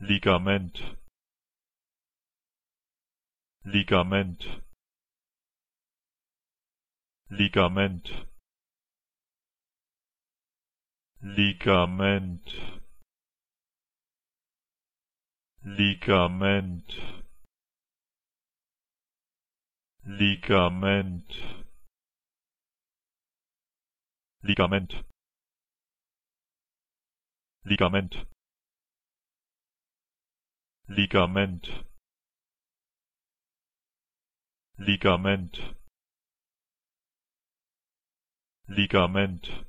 Ligament. Ligament. Ligament. Ligament. Ligament. Ligament. Ligament. Ligament Ligament. Ligament. Ligament